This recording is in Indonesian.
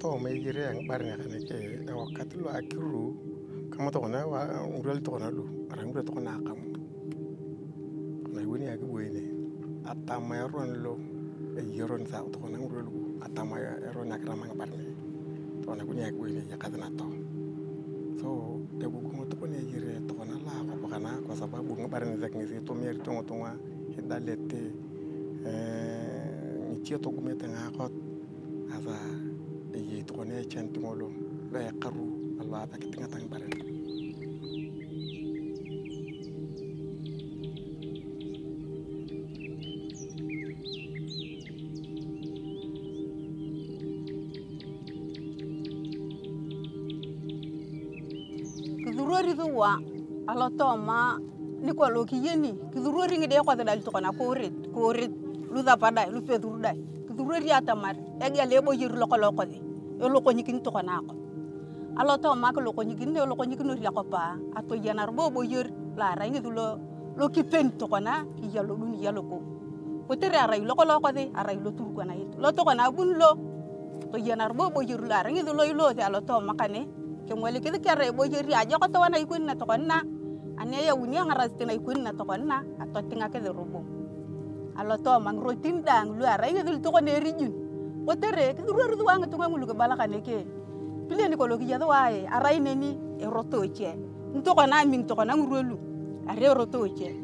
to mai gire yang bar ne kana ke e wakati lo akiru kama to na wa ngurel to na lu. Arang ngurel to na kam na wini agi boyne atama yaron lo e yaron sa to na ngurel ku atama yaron na kama bar ne to na kuni agi boyne ya kadana to so e bu kuma to ne gire to na la ko kana kwa sababu ngabar ne zak ngisi to mer to to wa hidalete eh ngitia to gumeta ngakot asa ye to ne chanti ngolo la yaqaru allah ta kitinga tang bare kithurori thuwa alo toma ni kwa lo kiyeni kithurori ngide kwa dal to kana korit korit lu da pada lu pe dur dai kithurori atamar egi ale bo loko nyikin to kana ko alo toma ko loko nyikin ne loko nyikin ri ko pa ato yanar bo bo yir la ra ngi lo lo kipen to kana ki yalo dun yalo ko ko tere arai loko loko di arai lo tur kana it lo to kana bun lo to yanar bo bo yir la ra ngi lo lo ti alo toma kane ke ngwele kidi kere bo jeri aja ko to wana ikun na to konna ane ya wuni ang ras tina ikun na to konna ato tinga ke robo alo to mang rotin dang lu ara ngi dul to otere ruar duang tunga ngulu kebala kaneke. Pile ni koloki jadu wae araine ni erotoche ntoko na ming toko na ngurulu are erotoche